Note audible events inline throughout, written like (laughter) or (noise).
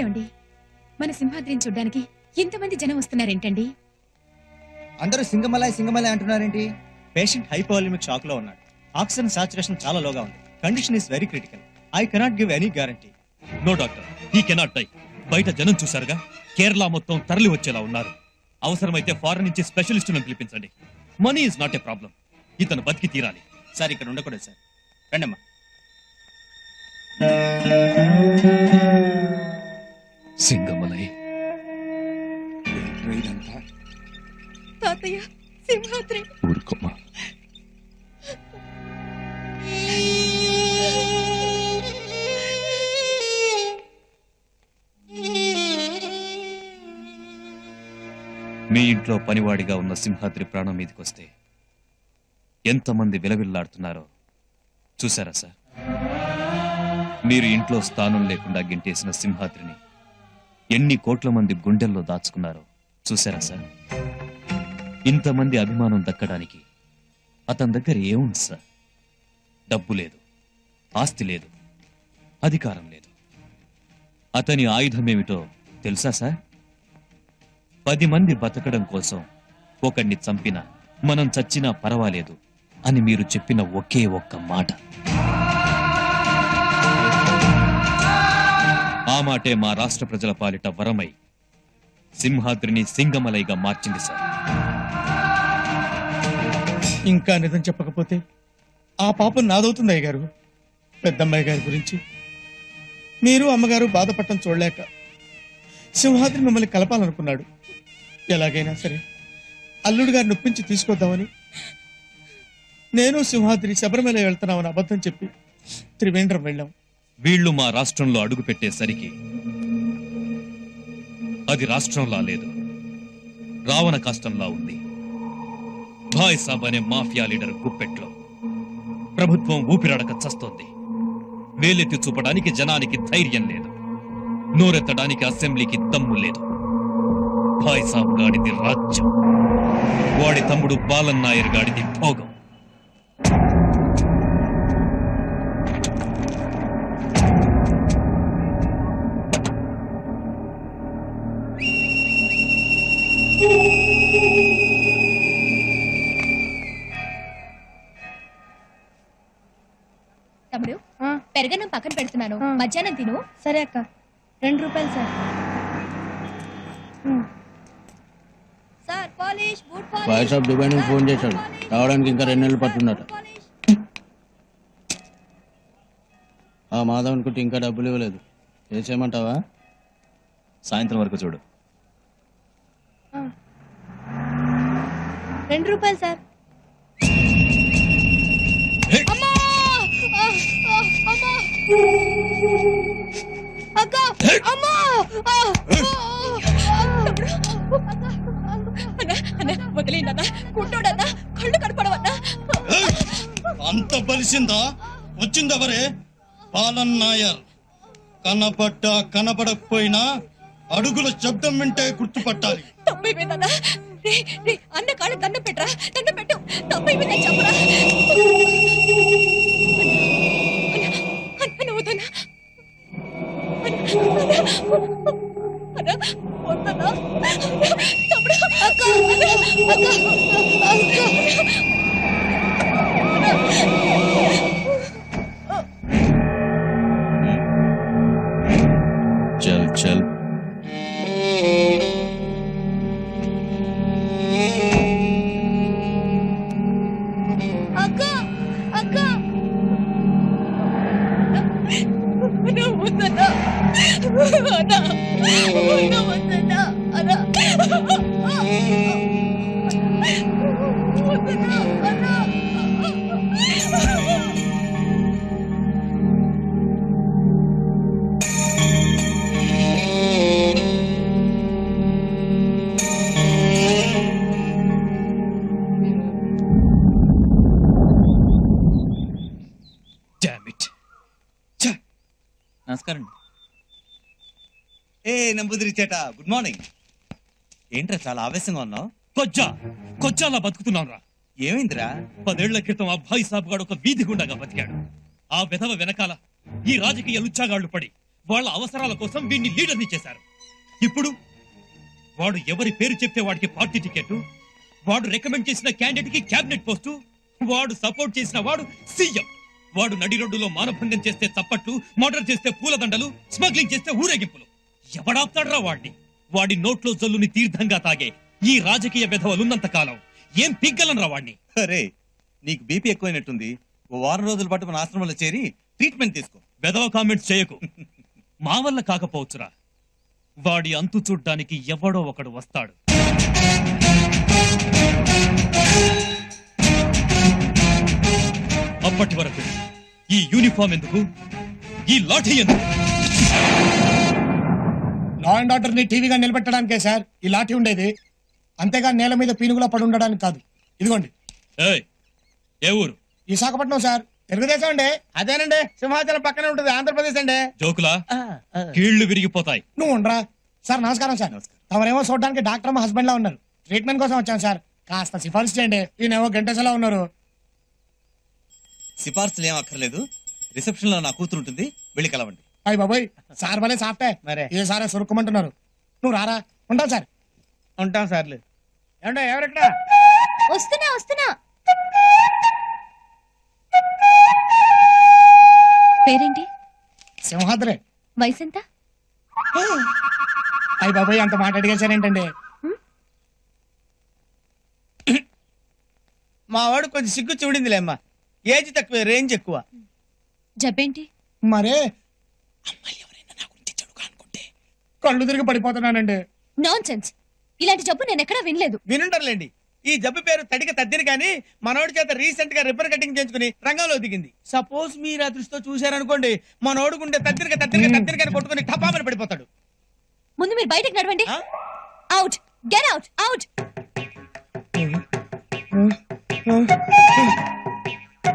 ఏమండి? మన సింహాద్రిని చూడ్డానికి ఇంతమంది జనం వస్తున్నారేంటండి? అందరూ సింగమలాయ్ సింగమలాయ్ అంటున్నారేంటి? పేషెంట్ హైపోలిమిక్ షాక్లో ఉన్నాడు. ఆక్సిజన్ సాచురేషన్ చాలా లోగా ఉంది. Condition is very critical I cannot give any guarantee no doctor he cannot die బయట జనం చూశారుగా? కేరళ మొత్తం తరలి వచ్చేలా ఉన్నారు. అవసరమైతే ఫారెన్ నుంచి స్పెషలిస్టులను పిలిపించండి. Money is not a problem ఇతను బతికి తీరాలి. సార్ ఇక్కడ ఉండకూడదు సార్. రండమ్మా. సింగమలై. తాతయ్య సింహాద్రి. ఊరుకోమా మీ ఇంట్లో పనివాడిగా ఉన్న సింహాద్రి ప్రాణం మీదకొస్తే ఎంతమంది విలవిల్లాడుతున్నారో చూసారా సార్? మీరు ఇంట్లో స్థానం లేకుండా గింటేసిన సింహాద్రిని ఎన్ని కోట్ల మంది గుండెల్లో దాచుకున్నారో చూసారా సార్? ఇంతమంది అభిమానం దక్కడానికి అతని దగ్గర ఏముంది సార్? డబ్బు లేదు ఆస్తి లేదు అధికారం లేదు. అతని ఆయుధం ఏమిటో తెలుసా సార్? పది మంది బతకడం కోసం ఒకడిని చంపినా మనం చచ్చినా పర్వాలేదు అని మీరు చెప్పిన ఒకే ఒక్క మాట. ఆ మాటే మా రాష్ట్ర ప్రజల పాలిట వరమై సింహాద్రిని సింగమలైగా మార్చింది సార్. ఇంకా నిజం చెప్పకపోతే ఆ పాపం నాదవుతుంది అయ్యగారు. పెద్దమ్మాయి గారి గురించి. మీరు అమ్మగారు బాధపడటం చూడలేక సింహాద్రి మిమ్మల్ని కలపాలనుకున్నాడు. ఎలాగైనా సరే అల్లుడు గారిని నొప్పించి తీసుకొద్దామని నేను సింహాద్రి శబరిమల వెళ్తున్నామని అబద్ధం చెప్పి త్రివేంద్రం వెళ్ళాం. వీళ్ళు మా రాష్ట్రంలో అడుగు పెట్టేసరికి అది రాష్ట్రంలా లేదు. రావణ కష్టంలా ఉంది. భాయ్ సాబ్ అనే మాఫియా లీడర్ గుప్పెట్లో ప్రభుత్వం ఊపిరాడక చస్తోంది. వేలెత్తి చూపడానికి జనానికి ధైర్యం లేదు. నోరెత్తడానికి అసెంబ్లీకి దమ్ము లేదు. భాయ్ సాబ్ గాడిది రాజ్యం. వాడి తమ్ముడు బాలన్ నాయర్ గాడిది భోగం. పెరగన్నం పక్కన పెడుతున్నాను. మధ్యాహ్నం తిను. సరే అక్క. రెండు రూపాయలు sir. Sir polish boot Dubai నుంచి ఫోన్ చేశాడు. రావడానికి ఇంకా రెండు నెలలు పట్టుందట ఆ మాధవన్ కుట్టి ఇంకా డబ్బులు ఇవ్వలేదు. చేసేయమంటావా సాయంత్రం వరకు చూడు. రెండు రూపాయలు సార్. వచ్చింది ఎవరే పాలన్ నాయర్ కనపడ్డ కనపడకపోయినా అడుగుల శబ్దం వింటే గుర్తుపట్టాలి తప్పైపోయిందన్నా అన్న కాళ్ళు దండ పెట్టరా దండ పెట్టు తప్పైపోయిందని చెప్పరా అక్క అక్క అన్న అన్న వద్దన్నా ఏ నంబుదిరి చేట గుడ్ మార్నింగ్ ఏంట్రా చాలా ఆవేశంగా ఉన్నావు? కొజ్జా! కొజ్జాలా బతుకుతున్నాం రా ఏమైందిరా? పదేళ్ళ క్రితం ఆ భాయ్ సాబ్ గాడు ఒక వీధి గుండాగా బతికాడు. ఆ విధవ వెనకాల ఈ రాజకీయ లుచ్చాగాళ్ళు పడి వాళ్ళ అవసరాల కోసం వీడిని లీడర్ని చేశారు. ఇప్పుడు వాడు ఎవరి పేరు చెప్తే వాడికి పార్టీ టికెట్ వాడు రికమెండ్ చేసిన క్యాండిడేట్కి క్యాబినెట్ పోస్టు వాడు సపోర్ట్ చేసిన వాడు సీఎం. వాడు నడి రోడ్డులో మానభంగం చేస్తే చప్పట్లు మర్డర్ చేస్తే పూలదండలు స్మగ్లింగ్ చేస్తే ఊరేగింపులు. ఎవడాపుతాడ్రా వాడిని వాడి నోట్లో జల్లుని తీర్థంగా తాగే ఈ రాజకీయ విధవలున్నంత కాలం ఏం పిగ్గలనరా వాడిని అరే నీకు బీపీ ఎక్కువైనట్టుంది. ఓ వారం రోజుల పాటు మన ఆశ్రమంలో చేరి ట్రీట్మెంట్ తీసుకో. వెధవ కామెంట్స్ చేయకు. మా వల్ల కాకపోవచ్చురా. వాడి అంతు చూడ్డానికి ఎవడో ఒకడు వస్తాడు. అప్పటి వరకు ఈ యూనిఫామ్ ఎందుకు? ఈ లాఠీ ఎందుకు? లా అండ్ ఆర్డర్ని టీవీగా నిలబెట్టడానికే సార్. ఈ లాఠీ ఉండేది. అంతేగా నేల మీద పీనుగులా పడి ఉండడానికి కాదు. ఇదిగోండి. ఏయ్ ఏ ఊరు? విశాఖపట్నం సార్. తెలుగుదేశం అండి. అదేనండి సింహాచలం పక్కనే ఉంటుంది ఆంధ్రప్రదేశ్ అండి. జోకులా? కీళ్ళు విరిగిపోతాయి. నువ్వు ఉండరా? సార్ నమస్కారం సార్. తమరేమో చూడడానికి డాక్టర్ మా హస్బెండ్ లా ఉన్నారు. ట్రీట్మెంట్ కోసం వచ్చాను సార్. కాస్త సిఫార్సు చేయండి. ఈయనేమో గంటసలా ఉన్నారు. సిఫార్సులు ఏం అక్కర్లేదు. రిసెప్షన్లో నా కూతురు ఉంటుంది వెళ్ళి కలవండి. అయ్యి బాబోయ్ సార్ భలే సాఫ్టే. మరే. ఏ సారే సురుక్కుమంటున్నారు? నువ్వు రారా ఉంటాను సార్. ఉంటాం సార్లు. ఏమంటే ఎవరెక్కడ? వస్తున్నా వస్తున్నా. పేరేంటి? సింహాద్రే. వయసు ఎంత అయ్యి బాబోయ్ అంత మాట అడిగేశారేంటండి? మా వాడు కొంచెం సిగ్గు చూడిందిలే అమ్మా. ఏజ్ తక్కువ రేంజ్ ఎక్కువ. జబ్బేంటి? మరే కళ్ళు తిరిగి పడిపోతున్నానండి. నాన్ సెన్స్ ఇలాంటి జబ్బు నేను ఎక్కడా వినలేదు. వినుంటారులేండి ఈ జబ్బు పేరు తడిక తద్దిని కానీ మనోడి చేత రీసెంట్గా రిబ్బర్ కటింగ్ చేయించుకుని రంగంలో దిగింది. సపోజ్ మీరు ఆ దృష్టితో చూశారనుకోండి మనోడు గుండె తద్దిరిక తద్దిరిక తద్దిరిక అని కొట్టుకుని టపామని పడిపోతాడు. ముందు మీరు బయటకు నడవండి. ఆ? అవుట్ గెట్ అవుట్ అవుట్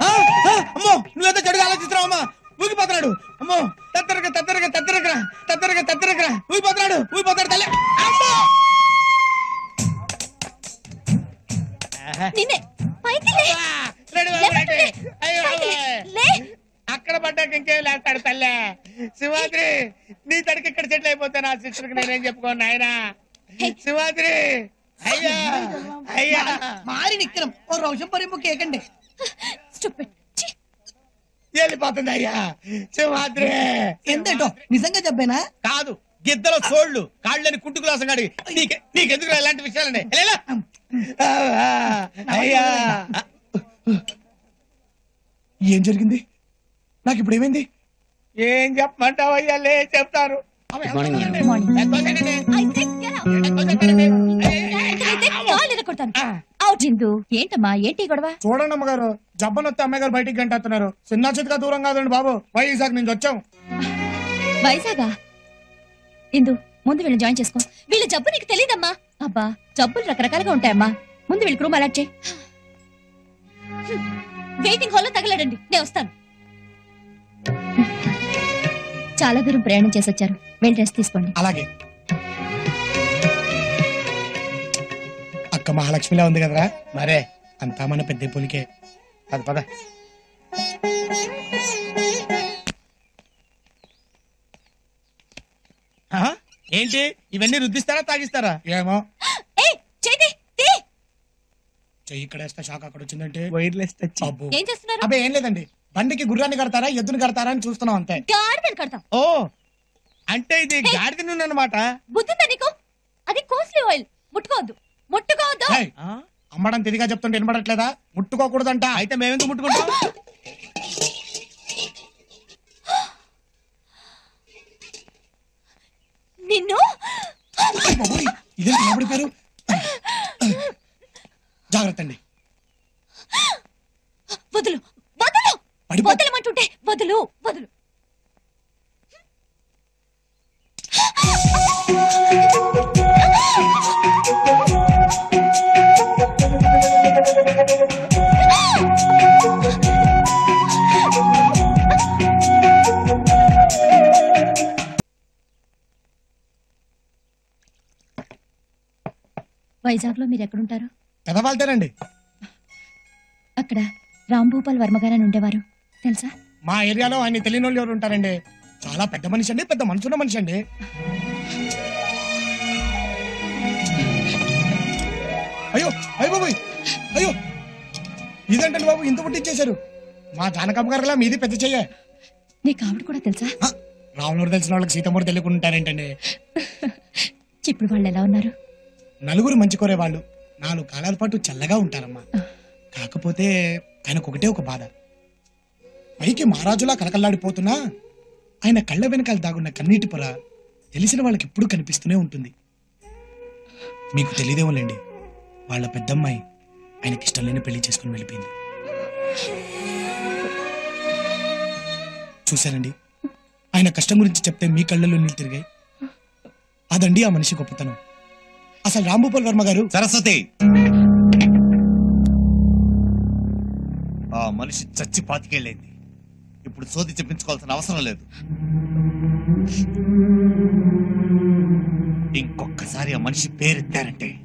ఆ, ఆ, అమ్మో నువ్వేదో చెడుగా ఆలోచిస్తున్నావు అమ్మా ఊగిపోతున్నాడు. అమ్మో. తత్తరక తత్తరక తత్తరక తత్తరక తత్తరక ఊగిపోతున్నాడు ఊగిపోతాడు తల్లి. అమ్మో. నిన్నే పైకి లే. ఆ, రెడీ బాబు, రెడీ. అయ్యో పైకి లే. అక్కడ పడ్డాక ఇంకేం లేస్తాడు తల్లే. శివాద్రి నీ తడికి ఇక్కడ సెటిల్ అయిపోతే నా సిస్టర్కి నేనేం చెప్పుకోను ఆయన శివాద్రి అయ్యా అయ్యా మారి నిక్కరం. ఓ రోషం పరింపు కేకండి. స్టూపిడ్. వెళ్ళిపోతుంది అయ్యా ఎంతేటో? నిజంగా చెప్పేనా? కాదు గిద్దల సోళ్ళు కాళ్ళని కుంటుకు లాసంగాడి నీకే నీకెందుకు ఇలాంటి విషయాలండి అయ్యా. ఏం జరిగింది? నాకు ఇప్పుడు ఏమైంది? ఏం చెప్పమంటావు అయ్యా లే చెప్తాను. ఎంతోసేపండి? జిందు ఏంటమ్మా ఏంటి గొడవ? చూడండి అమ్మగారు జబ్బన్ వస్తే అమ్మాయి గారు బయటికి గంటేస్తున్నారు చిన్న చితగా దూరం కాదండి బాబు వైజాగ్ నుంచి వచ్చాం. వైజాగా? ఇందు ముందు వీళ్ళని జాయిన్ చేసుకో. వీళ్ళ జబ్బు నీకు తెలియదమ్మా అబ్బా జబ్బులు రకరకాలుగా ఉంటాయమ్మా. ముందు వీళ్ళకి రూమ్ అలాట్ చేయి. వెయిటింగ్ హాల్లో తగలడండి నేను వస్తాను. చాలా దూరం ప్రయాణం చేసి వచ్చారు వెళ్ళి రెస్ట్ తీసుకోండి. అలాగే. అక్క మహాలక్ష్మిలా ఉంది కదరా? మరే అంతా మన పెద్ద పులికే. పద పద. ఆ? ఏంటి? ఇవన్నీ రుద్దిస్తారా తాగిస్తారా? ఏమో. చెయ్యి ఇక్కడ వేస్తే షాక్ అక్కడ వచ్చిందంటే. వైర్లెస్ టచ్ అబ్బో. ఏం చేస్తున్నారు? అబ్బే ఏం లేదండి. బండికి గుర్రాన్ని కడతారా ఎద్దుని కడతారా అని చూస్తున్నాం అంతే. కడతాం. ఓ అంటే ఇది గాడిద నూనె అన్నమాట బుద్ధిందా నీకు? అది కాస్ట్లీ ఆయిల్. ముట్టుకోవద్దు. ముట్టుకోవద్దు. ఏయ్, అమ్మడం తిరిగా చెప్తుంటే వినపడట్లేదా ముట్టుకోకూడదంట. అయితే మేమెందుకు ముట్టుకుంటాం? నిన్ను? బాబోయ్, ఇదేంటి పేరు? జాగ్రత్త అండి. వదులు వదులు పడిపో. వదలమంటుంటే వదులు వదులు. వైజాగ్లో మీరు ఎక్కడుంటారు పెదవాళ్తేనండి అక్కడ రాంభూపాల్ వర్మ గారు అని ఉండేవారు. తెలుసా? మా ఏరియాలో ఆయన తెలియని వాళ్ళు ఎవరు ఉంటారండి? చాలా పెద్ద మనిషి అండి పెద్ద మనసున్న మనిషి అండి. అయ్యో అయ్యో బాబోయ్! అయ్యో! ఇదేంటండి బాబు ఇంత పుట్టించేశారు మా జానకమ్మ గారిలా మీది పెద్ద చెయ్య. నీకు ఆవిడ కూడా తెలుసా? రావణుడు తెలిసిన వాళ్ళకి సీతమ్మడు తెలియకుంటారేంటండి (laughs) ఇప్పుడు వాళ్ళు ఎలా ఉన్నారు? నలుగురు మంచి కోరే వాళ్ళు నాలుగు కాలాల పాటు చల్లగా ఉంటారమ్మా. కాకపోతే ఆయనకు ఒకటే ఒక బాధ. పైకి మహారాజులా కలకల్లాడిపోతున్నా ఆయన కళ్ళ వెనకాల దాగున్న కన్నీటి పొర తెలిసిన వాళ్ళకి ఎప్పుడూ కనిపిస్తూనే ఉంటుంది. మీకు తెలియదేమోలేండి వాళ్ళ పెద్దమ్మాయి ఆయనకి ఇష్టం లేని పెళ్ళి చేసుకుని వెళ్ళిపోయింది. చూశానండి ఆయన కష్టం గురించి చెప్తే మీ కళ్ళల్లో నీళ్ళు తిరిగాయి. అదండి ఆ మనిషి గొప్పతనం. అసలు రాంభూపాల్ వర్మ గారు? సరస్వతి. ఆ మనిషి చచ్చి పాతికెళ్ళింది. ఇప్పుడు సోది చెప్పించుకోవాల్సిన అవసరం లేదు. ఇంకొకసారి ఆ మనిషి పేరెత్తారంటే